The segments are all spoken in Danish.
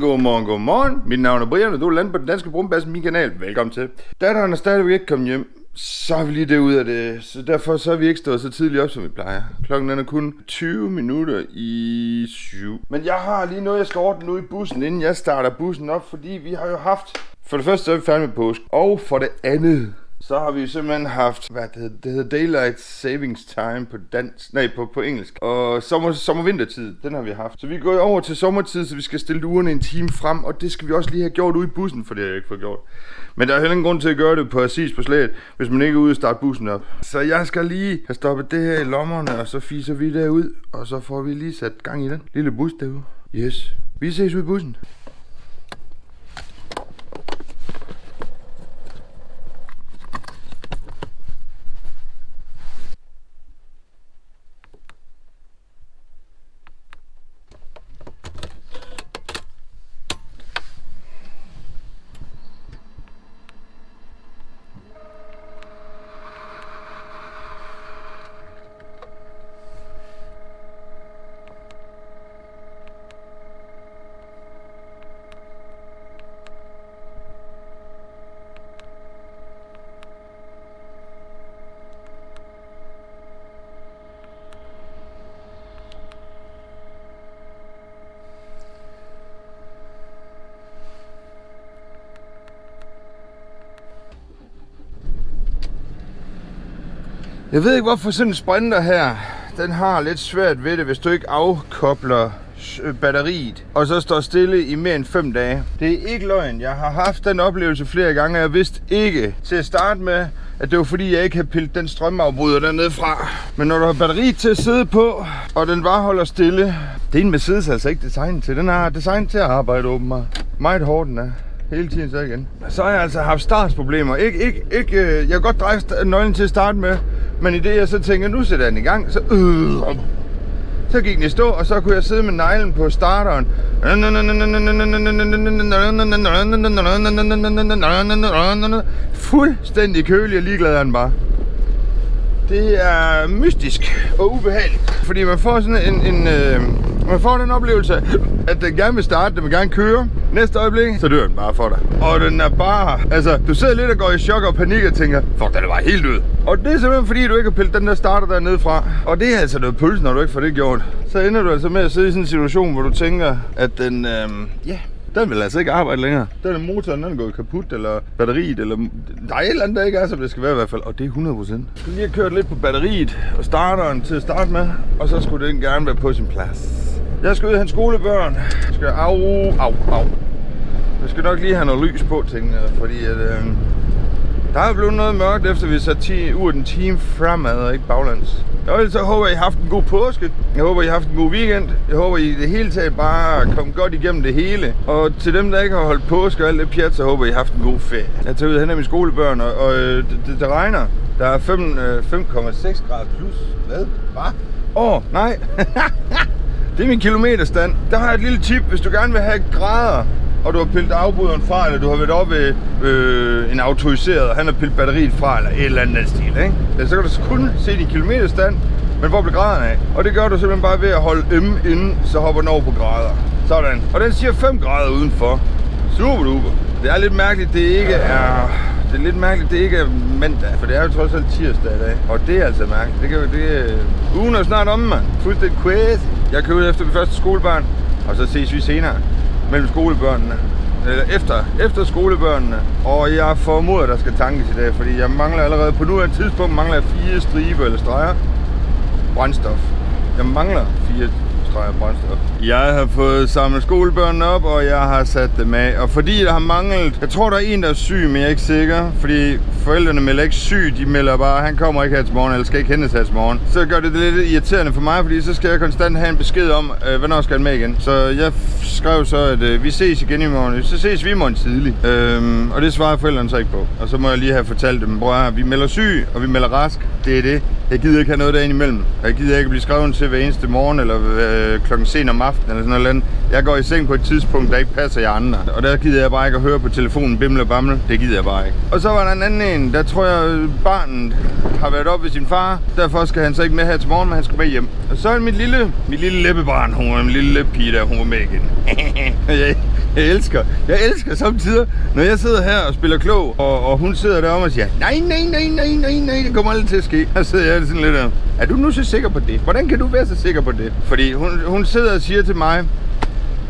Godmorgen, godmorgen. Mit navn er Brian, og du er landet på den danske brumbasse, min kanal. Velkommen til. Datteren er stadigvæk ikke kommet hjem, så er vi lige det ud af det. Så derfor så er vi ikke stået så tidligt op, som vi plejer. Klokken er kun 20 minutter i 7. Men jeg har lige noget, jeg skal ordne nu i bussen, inden jeg starter bussen op, fordi vi har jo haft... For det første så er vi færdige med påsk. Og for det andet, så har vi simpelthen haft, hvad det hedder, det hedder Daylight Savings Time på dansk, nej, på, på engelsk. Og sommer, sommervintertid, den har vi haft. Så vi er gået over til sommertid, så vi skal stille ugerne en time frem, og det skal vi også lige have gjort ude i bussen, for det har jeg ikke fået gjort. Men der er heller ingen grund til at gøre det præcis på slaget, hvis man ikke er ude og starte bussen op. Så jeg skal lige have stoppet det her i lommerne, og så fiser vi derud, og så får vi lige sat gang i den lille bus derude. Yes. Vi ses ude i bussen. Jeg ved ikke, hvorfor sådan en sprinter her, den har lidt svært ved det, hvis du ikke afkobler øh, batteriet, og så står stille i mere end 5 dage. Det er ikke løgn. Jeg har haft den oplevelse flere gange, og jeg vidste ikke til at starte med, at det var fordi, jeg ikke havde pillet den strømafbryder dernede fra. Men når du har batteri til at sidde på, og den bare holder stille, det er en Mercedes altså ikke designet til. Den er designet til at arbejde åbenbart. Meget hårdt den er hele tiden så igen. Så har jeg altså haft startsproblemer. Ikke, ikke, ikke, jeg kan godt dreje nøglen til at starte med, men i det jeg så tænker, nu sætter jeg den i gang, så øh, så gik den i stå, og så kunne jeg sidde med neglen på starteren. Fuldstændig kølig og ligeglad er den bare. Det er mystisk og ubehageligt, fordi man får sådan en, en øh, man får den oplevelse, at den gerne vil starte, den vil gerne køre. Næste øjeblik, så dør den bare for dig. Og den er bare, altså, du sidder lidt og går i chok og panik og tænker, fuck, den er bare helt død. Og det er simpelthen fordi, du ikke har pillet den der starter dernede fra. Og det er altså noget pølse, når du ikke får det gjort. Så ender du altså med at sidde i sådan en situation, hvor du tænker, at den, øh, ja, yeah, den vil altså ikke arbejde længere. Den er motoren, den er gået kaput, eller batteriet, eller... Der er et eller andet, der ikke er, som det skal være i hvert fald. Og det er 100%. Jeg skal lige have kørt lidt på batteriet og starteren til at starte med. Og så skulle den gerne være på sin plads. Jeg skal ud og hente skolebørn. Jeg skal au, au, au. Jeg skal nok lige have noget lys på, jeg, fordi at, øh, der er blevet noget mørkt, efter vi sat 10 ud en time fremad, og ikke baglands. Og så håber jeg, I har haft en god påske. Jeg håber, I har haft en god weekend. Jeg håber, I det hele taget bare kom godt igennem det hele. Og til dem, der ikke har holdt påske og alt det pjat, så håber I har haft en god ferie. Jeg tager ud hen af mine skolebørn, og, og øh, det, det, det, regner. Der er 5,6 øh, grader plus. Hvad? Hvad? Åh, oh, nej. Det er min kilometerstand. Der har jeg et lille tip, hvis du gerne vil have grader, og du har pillet afbryderen fra, eller du har været oppe ved øh, en autoriseret, og han har pillet batteriet fra, eller et eller andet stil, ikke? Så kan du kun se din kilometerstand, men hvor bliver graden af? Og det gør du simpelthen bare ved at holde M inden, så hopper den over på grader. Sådan. Og den siger 5 grader udenfor. Super duper. Det er lidt mærkeligt, det ikke er det er lidt mærkeligt, det ikke er mandag, for det er jo trods alt tirsdag i dag. Og det er altså mærkeligt. Det, kan, det ugen er snart om, mand. Fuldstændig crazy. Jeg kører ud efter min første skolebarn, og så ses vi senere mellem skolebørnene. Eller efter, efter skolebørnene. Og jeg formoder, der skal tankes i dag, fordi jeg mangler allerede på nuværende tidspunkt mangler fire striber eller streger brændstof. Jeg mangler fire streger brændstof. Jeg har fået samlet skolebørnene op, og jeg har sat dem af. Og fordi der har manglet... Jeg tror, der er en, der er syg, men jeg er ikke sikker. Fordi forældrene melder ikke syg. De melder bare, han kommer ikke her til morgen, eller skal ikke hentes her til morgen. Så gør det, det lidt irriterende for mig, fordi så skal jeg konstant have en besked om, øh, hvornår skal han med igen. Så jeg skrev så, at øh, vi ses igen i morgen. Så ses vi i morgen tidlig. Øhm, og det svarer forældrene så ikke på. Og så må jeg lige have fortalt dem, bror, vi melder syg, og vi melder rask. Det er det. Jeg gider ikke have noget derinde imellem. Jeg gider ikke blive skrevet til hver eneste morgen, eller øh, klokken sen om aftenen, eller sådan noget. Jeg går i seng på et tidspunkt, der ikke passer jer andre. Og der gider jeg bare ikke at høre på telefonen bimle og bamle. Det gider jeg bare ikke. Og så var der en anden en, der tror jeg, øh, barnet har været op ved sin far. Derfor skal han så ikke med her til morgen, men han skal med hjem. Og så er mit lille, mit lille læbebarn, hun var min lille pige der, hun var med igen. Jeg elsker, jeg elsker samtidig, når jeg sidder her og spiller klog, og, og hun sidder derom og siger, nej, nej, nej, nej, nej, nej, det kommer aldrig til at ske. Så sidder jeg sådan lidt der, er du nu så sikker på det? Hvordan kan du være så sikker på det? Fordi hun, hun sidder og siger til mig,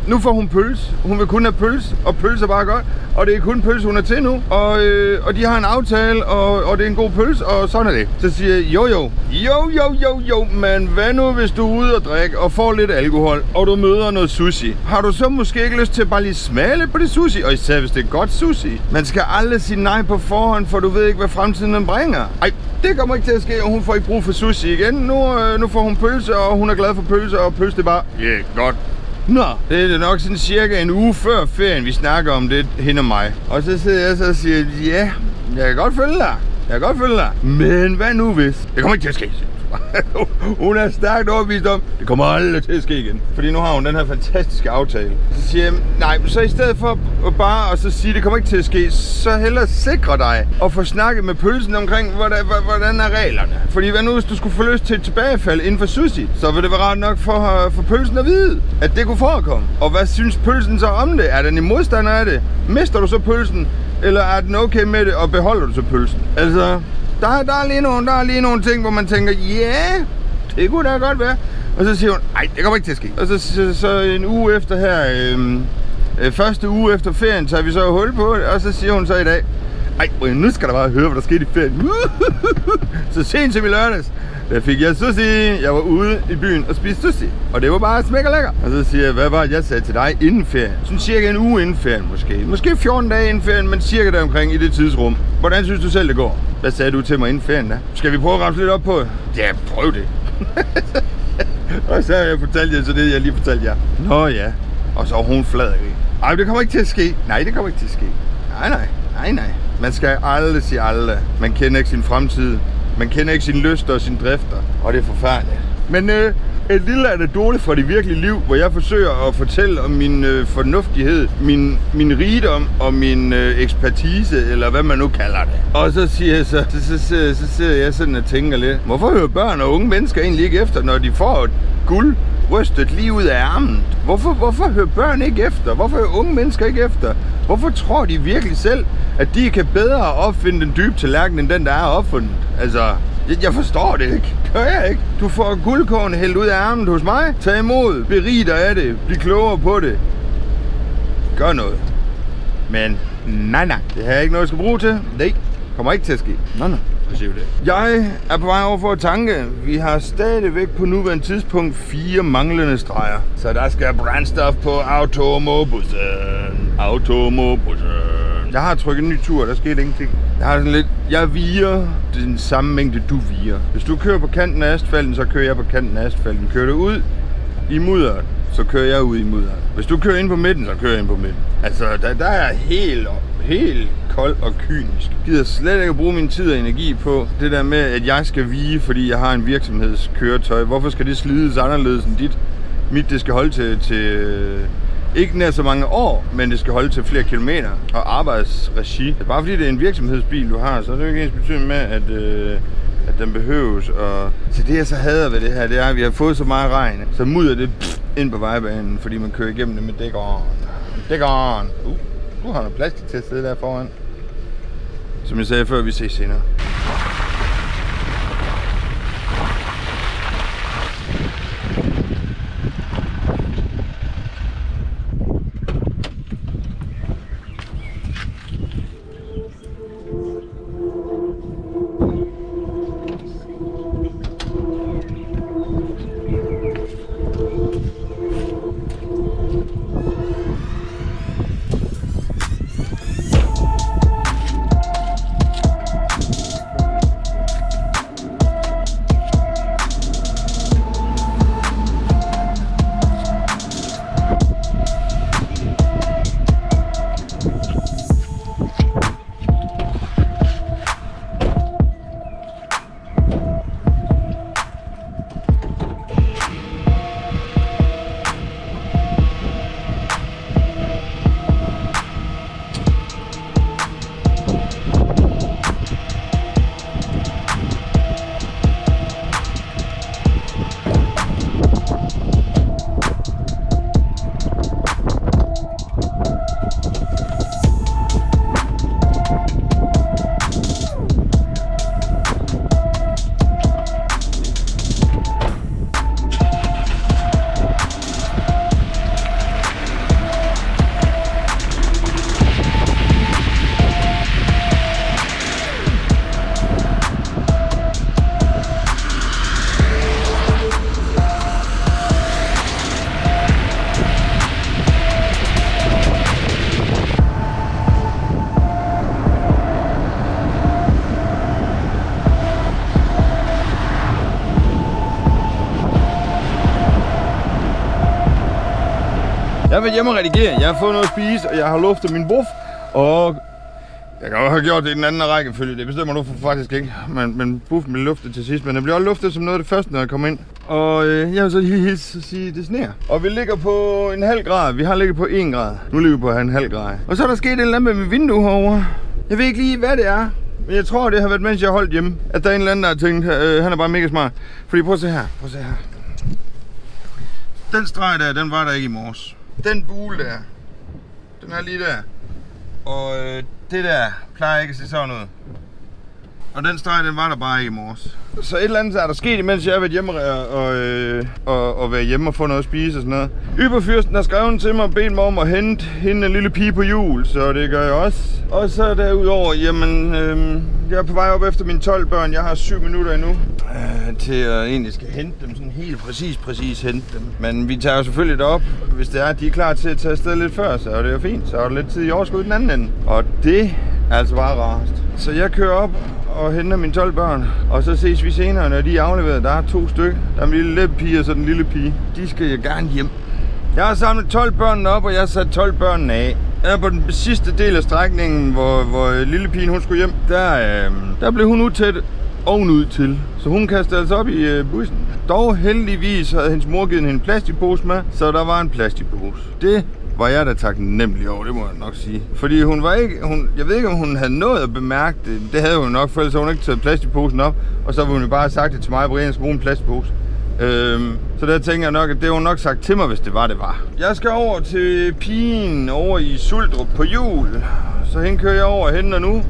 nu får hun pølse. Hun vil kun have pølse, og pølse er bare godt. Og det er kun pølse, hun er til nu. Og, øh, og de har en aftale, og, og det er en god pølse, og sådan er det. Så siger jeg, jo jo, jo jo jo jo, men hvad nu hvis du er ude og drikke og får lidt alkohol, og du møder noget sushi? Har du så måske ikke lyst til bare lige smage på det sushi? Og især hvis det er godt sushi. Man skal aldrig sige nej på forhånd, for du ved ikke, hvad fremtiden den bringer. Ej, det kommer ikke til at ske, og hun får ikke brug for sushi igen. Nu, øh, nu får hun pølse, og hun er glad for pølse, og pølse det er bare, ja, yeah, godt. Nå, det er nok sådan cirka en uge før ferien, vi snakker om det, hende og mig. Og så sidder jeg så og siger, ja, jeg kan godt følge dig. Jeg kan godt følge dig. Men hvad nu hvis? Det kommer ikke til at ske. hun er stærkt overbevist om, det kommer aldrig til at ske igen. Fordi nu har hun den her fantastiske aftale. Så siger jeg, nej, så i stedet for bare at så sige, det kommer ikke til at ske, så hellere sikre dig og få snakket med pølsen omkring, hvordan, hvordan er reglerne. Fordi hvad nu, hvis du skulle få lyst til et tilbagefald inden for sushi, så vil det være rart nok for, for pølsen at vide, at det kunne forekomme. Og hvad synes pølsen så om det? Er den i modstander af det? Mister du så pølsen? Eller er den okay med det, og beholder du så pølsen? Altså, der, der, er lige nogle, der er lige nogle ting, hvor man tænker, ja, yeah, det kunne da godt være. Og så siger hun, nej, det kommer ikke til at ske. Og så, så, så en uge efter her, øh, øh, første uge efter ferien, tager vi så hul på det, og så siger hun så i dag, ej, nu skal der bare høre, hvad der skete i ferien. så sent som i lørdags, der fik jeg sushi. Jeg var ude i byen og spiste sushi. Og det var bare smækker lækker. Og så siger jeg, hvad var det, jeg sagde til dig inden ferien? Sådan cirka en uge inden ferien måske. Måske 14 dage inden ferien, men cirka deromkring i det tidsrum. Hvordan synes du selv, det går? Hvad sagde du til mig inden ferien da? Skal vi prøve at ramme lidt op på? Ja, prøv det. og så har jeg fortalt jer så det, jeg lige fortalte jer. Nå ja. Og så er hun flad ikke? Ej, det kommer ikke til at ske. Nej, det kommer ikke til at ske. Nej, nej. Nej, nej. Man skal aldrig sige aldrig. Man kender ikke sin fremtid. Man kender ikke sin lyst og sin drifter, og det er forfærdeligt. Men øh, en lille anekdote fra det virkelige liv, hvor jeg forsøger at fortælle om min øh, fornuftighed, min, min rigdom og min øh, ekspertise, eller hvad man nu kalder det. Og så siger jeg så, så, så, så, så sidder jeg sådan og tænker lidt, hvorfor hører børn og unge mennesker egentlig ikke efter, når de får et guld rystet lige ud af armen? Hvorfor, hvorfor hører børn ikke efter? Hvorfor hører unge mennesker ikke efter? Hvorfor tror de virkelig selv, at de kan bedre opfinde den dybe tallerken, end den, der er opfundet? Altså, jeg, jeg forstår det ikke. Gør jeg ikke? Du får guldkorn hældt ud af armen hos mig. Tag imod. Berig dig af det. Bliv klogere på det. Gør noget. Men nej, nej. Det har jeg ikke noget, jeg skal bruge til. Nej, kommer ikke til at ske. Nej, nej. det. Jeg er på vej over for at tanke. Vi har stadigvæk på nuværende tidspunkt fire manglende streger. Så der skal brændstof på automobussen. Automobussen. Jeg har trykket en ny tur, der skete ingenting. Jeg har sådan lidt, jeg viger den samme mængde, du viger. Hvis du kører på kanten af asfalten, så kører jeg på kanten af asfalten. Kører du ud i mudderet, så kører jeg ud i mudderet. Hvis du kører ind på midten, så kører jeg ind på midten. Altså, der, der er helt, helt kold og kynisk. Jeg gider slet ikke at bruge min tid og energi på det der med, at jeg skal vige, fordi jeg har en virksomhedskøretøj. Hvorfor skal det slides anderledes end dit? Mit, det skal holde til, til ikke nær så mange år, men det skal holde til flere kilometer og arbejdsregi. Bare fordi det er en virksomhedsbil, du har, så er det jo ikke ens betydning med, at, øh, at den behøves. Og så det jeg så hader ved det her, det er, at vi har fået så meget regn, så mudder det pff, ind på vejbanen, fordi man kører igennem det med dækkeren. Dækkeren! Uh, du har noget plastik til at sidde der foran. Som jeg sagde før, vi ses senere. Jeg vil hjemme og redigere. Jeg har fået noget at spise, og jeg har luftet min buff. Og jeg kan også have gjort det i den anden rækkefølge. Det bestemmer du faktisk ikke. Men, men buffen blev luftet til sidst. Men den bliver også luftet som noget af det første, når jeg kommer ind. Og øh, jeg vil så lige hilse og sige, at det sneer. Og vi ligger på en halv grad. Vi har ligget på 1 grad. Nu ligger vi på en halv grad. Og så er der sket en eller andet med vindue herovre. Jeg ved ikke lige, hvad det er. Men jeg tror, det har været, mens jeg holdt hjemme. At der er en eller anden, der har tænkt, øh, han er bare mega smart. Fordi prøv at se her. Prøv at se her. Den streg der, den var der ikke i morges. Den bule der, den er lige der. Og øh, det der plejer ikke at se sådan ud. Og den streg, den var der bare ikke i morges. Så et eller andet er der sket, imens jeg har været hjemme og, og, øh, og, og været hjemme og få noget at spise og sådan noget. Yberfyrsten har skrevet til mig og bedt mig om at hente hende en lille pige på jul, så det gør jeg også. Og så derudover, jamen, øh, jeg er på vej op efter mine 12 børn. Jeg har 7 minutter endnu øh, til at egentlig skal hente dem, sådan helt præcis, præcis hente dem. Men vi tager jo selvfølgelig op, hvis det er, at de er klar til at tage afsted lidt før, så er det jo fint. Så er der lidt tid i overskud den anden ende. Og det er altså bare rarest. Så jeg kører op og henter mine 12 børn, og så ses vi senere, når de er afleveret. Der er to stykker. Der er en lille, lille pige og så den lille pige. De skal jeg gerne hjem. Jeg har samlet 12 børn op, og jeg har sat 12 børn af. Ja, på den sidste del af strækningen, hvor, hvor øh, lille pigen hun skulle hjem. Der, øh, der blev hun utæt ovenud til. Så hun kastede altså op i øh, bussen. Dog heldigvis havde hendes mor givet hende en plastikpose med, så der var en plastikpose. Det var jeg da taknemmelig over, det må jeg nok sige. Fordi hun var ikke, hun, jeg ved ikke om hun havde nået at bemærke det, det havde hun nok, for ellers havde hun ikke taget plastikposen op, og så ville hun jo bare have sagt det til mig, at Brian skulle bruge en plastikpose. Øhm, så der tænker jeg nok, at det var nok sagt til mig, hvis det var, det var. Jeg skal over til pigen over i Suldrup på jul, så hende kører jeg over og henter nu.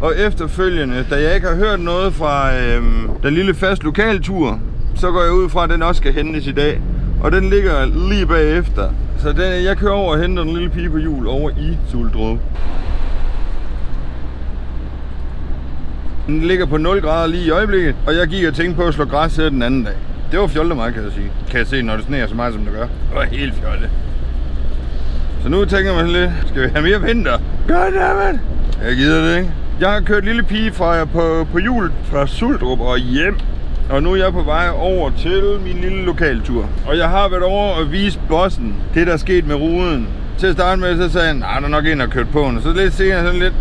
Og efterfølgende, da jeg ikke har hørt noget fra øhm, den lille fast lokaltur, så går jeg ud fra, at den også skal hentes i dag. Og den ligger lige bagefter. Så den, jeg kører over og henter den lille pige på jul over i Suldrup. Den ligger på 0 grader lige i øjeblikket, og jeg gik og tænkte på at slå græs den anden dag. Det var fjollet meget, kan jeg sige. Kan jeg se, når det sneer så meget, som det gør. Det var helt fjollet. Så nu tænker man lidt, skal vi have mere vinter? Goddammit! Jeg gider det ikke. Jeg har kørt lille pige fra på, på jul fra Suldrup og hjem. Og nu er jeg på vej over til min lille lokaltur. Og jeg har været over og vise bossen det, der er sket med ruden. Til at starte med, så sagde han, nej, der er nok en, der kørt på den. Og så lidt senere sådan lidt,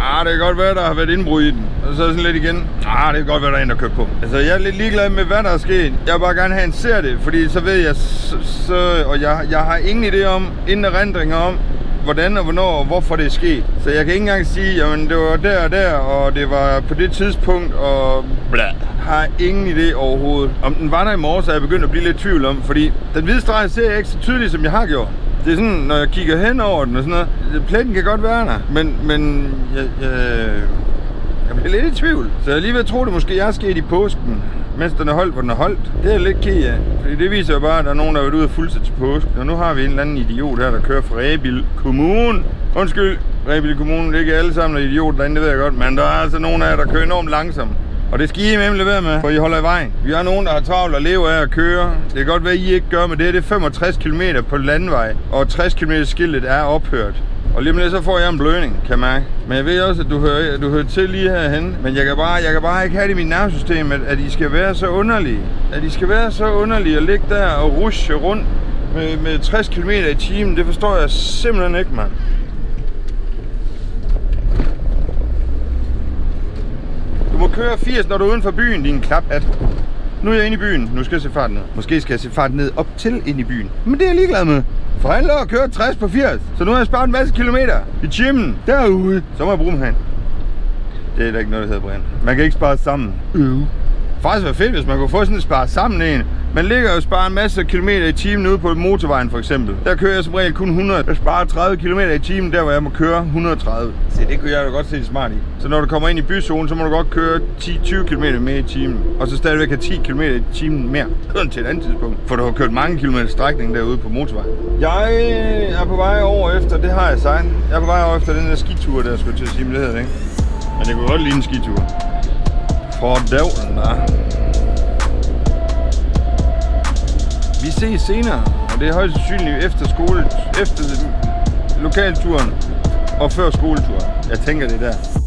Ah, det kan godt være, der har været indbrud i den. Og så sådan lidt igen. Ah, det kan godt være, der er en, der kørt på. Altså, jeg er lidt ligeglad med, hvad der er sket. Jeg vil bare gerne have en ser det, fordi så ved jeg, så, så og jeg, jeg har ingen idé om, inden erindringer om, hvordan og hvornår og hvorfor det er sket. Så jeg kan ikke engang sige, jamen det var der og der, og det var på det tidspunkt, og bla. Har ingen idé overhovedet. Om den var der i morges, er jeg begyndt at blive lidt i tvivl om, fordi den hvide streg ser jeg ikke så tydeligt, som jeg har gjort. Det er sådan, når jeg kigger hen over den og sådan noget, pletten kan godt være der, men, men jeg, jeg, jeg bliver lidt i tvivl. Så jeg lige ved at tro, det måske er sket i påsken, mens den er holdt, hvor den er holdt. Det er lidt ked af, fordi det viser jo bare, at der er nogen, der er ude og fuldstændig til påsken. Og nu har vi en eller anden idiot her, der kører fra Rebil Kommune. Undskyld, Rebil Kommune, det er ikke alle sammen er idioter derinde, det ved jeg godt, men der er altså nogen af jer, der kører enormt langsomt. Og det skal I med levere med, for I holder i vejen. Vi har nogen, der har travlt og lever af at køre. Det kan godt være, at I ikke gør med det. Det er 65 km på landvej, og 60 km skiltet er ophørt. Og lige med det, så får jeg en blødning, kan jeg mærke. Men jeg ved også, at du hører, at du hører til lige herhen. Men jeg kan, bare, jeg kan bare ikke have det i mit nervesystem, at, at I skal være så underlige. At I skal være så underlige og ligge der og rushe rundt med, med 60 km i timen. Det forstår jeg simpelthen ikke, mand. Du må køre 80, når du er uden for byen, din klaphat. Nu er jeg inde i byen. Nu skal jeg se farten ned. Måske skal jeg se farten ned op til ind i byen. Men det er jeg ligeglad med. For han lå at køre 60 på 80. Så nu har jeg sparet en masse kilometer i gymmen derude. Så må jeg bruge dem. Det er da ikke noget, der hedder Brian. Man kan ikke spare sammen. Øh. Faktisk var fedt, hvis man kunne få sådan en spare sammen en. Man ligger og sparer en masse kilometer i timen ude på motorvejen for eksempel. Der kører jeg som regel kun 100. Jeg sparer 30 km i timen, der hvor jeg må køre 130. Se, det kunne jeg da godt se smart i. Så når du kommer ind i byzonen, så må du godt køre 10-20 km mere i timen. Og så stadigvæk have 10 km i timen mere. Sådan til et andet tidspunkt. For du har kørt mange kilometer strækning derude på motorvejen. Jeg er på vej over efter, det har jeg sagt. Jeg er på vej over efter den der skitur, der skulle til at sige, men det hedder det ikke. Men det kunne godt ligne en skitur. For dævlen der. Vi ses senere, og det er højst sandsynligt efter skole, efter lokalturen og før skoleturen. Jeg tænker det der.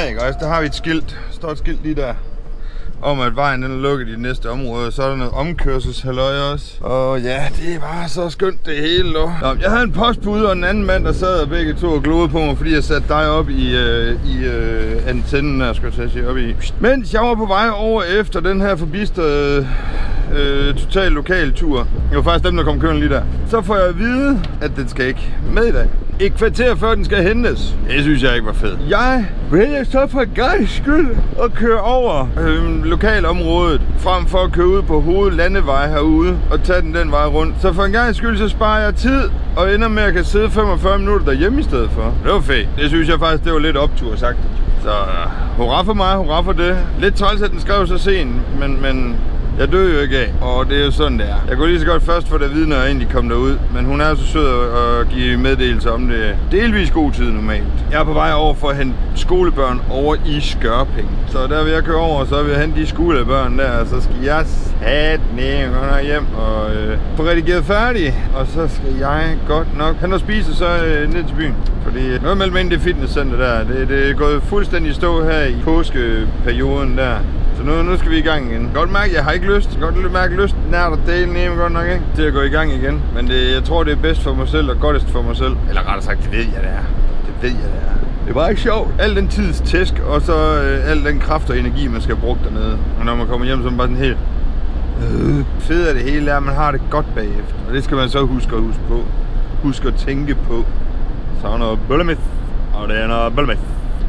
Her, ikke? Og der har vi et skilt. Der står et skilt lige der om at vejen den er lukket i det næste område. Så er der noget omkørselshalløj også. Og ja, det er bare så skønt det hele nu. Nå, jeg havde en postbud og en anden mand, der sad og begge to og glodede på mig, fordi jeg satte dig op i, øh, i øh, antennen, der skulle jeg sige, op i. Mens jeg var på vej over efter den her forbistede øh, total lokal tur. Det var faktisk dem, der kom kørende lige der. Så får jeg at vide, at den skal ikke med i dag. Et kvarter før den skal hentes. Det synes jeg ikke var fedt. Jeg vælger så for grej skyld at køre over øh, lokalområdet, frem for at køre ud på hovedlandevej herude og tage den den vej rundt. Så for en gang skyld, så sparer jeg tid og ender med at kan sidde 45 minutter derhjemme i stedet for. Det var fedt. Det synes jeg faktisk, det var lidt optur sagt. Så hurra for mig, hurra for det. Lidt træls, at den skrev så sent, men, men jeg dør jo ikke af, og det er jo sådan, det er. Jeg kunne lige så godt først få det at vide, når jeg egentlig kom derud, men hun er så sød at give meddelelse om det. Delvis god tid normalt. Jeg er på vej over for at hente skolebørn over i Skørping. Så der vil jeg køre over, og så vil jeg hente de skolebørn der, og så skal jeg sat ned hjem og øh, få redigeret færdig. Og så skal jeg godt nok hen og spise, så øh, ned til byen. Fordi øh, noget mellem ind i det fitnesscenter der, det, det er gået fuldstændig stå her i påskeperioden der. Så nu, nu skal vi i gang igen. Godt mærke, jeg har ikke lyst. Godt mærke lyst nær at dele nemme godt nok, ikke? Til at gå i gang igen. Men det, jeg tror, det er bedst for mig selv og godtest for mig selv. Eller rettere sagt, det ved jeg, det er. Det ved jeg, det er. Det er bare ikke sjovt. Al den tids tæsk, og så øh, al den kraft og energi, man skal bruge dernede. Og når man kommer hjem, så er man bare sådan helt... Øh. Fedt af det hele er, at man har det godt bagefter. Og det skal man så huske at huske på. Husk at tænke på. Så er noget bøllemith. Og det er noget bøllemith.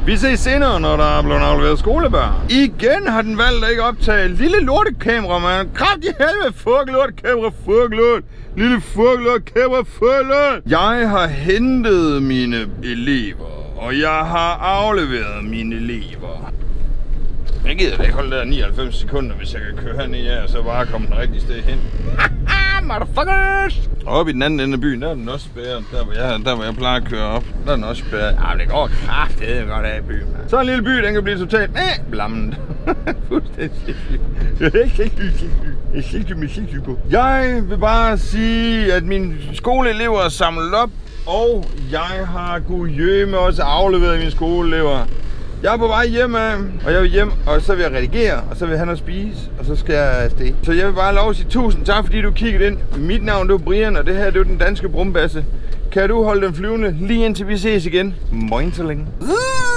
Vi ses senere, når der er blevet afleveret skolebørn. Igen har den valgt at ikke optage lille lortekamera, man. Kraft i helvede, fuck lortekamera, fuck lort. Lille fuck lortekamera, fuck lort. Jeg har hentet mine elever, og jeg har afleveret mine elever. Jeg gider da ikke holde der 99 sekunder, hvis jeg kan køre herned af, og så bare komme den rigtige sted hen. Motherfuckers! Og oppe i den anden ende af byen, der er den også spærret. Der hvor jeg, der, hvor jeg plejer at køre op, der er den også spærret. Ja, det går kraftigt godt af i byen. Man. Så en lille by, den kan blive totalt eh, blammet. Fuldstændig. Jeg vil bare sige, at mine skoleelever er samlet op, og jeg har gudjømme også afleveret mine skoleelever. Jeg er på vej hjem og jeg vil hjem, og så vil jeg redigere, og så vil jeg have noget at spise, og så skal jeg afsted. Så jeg vil bare lov at sige tusind tak, fordi du kiggede ind. Mit navn det er Brian, og det her det er den danske brumbasse. Kan du holde den flyvende lige indtil vi ses igen? Moin så længe. Uh!